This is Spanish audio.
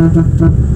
ha, ha, ha.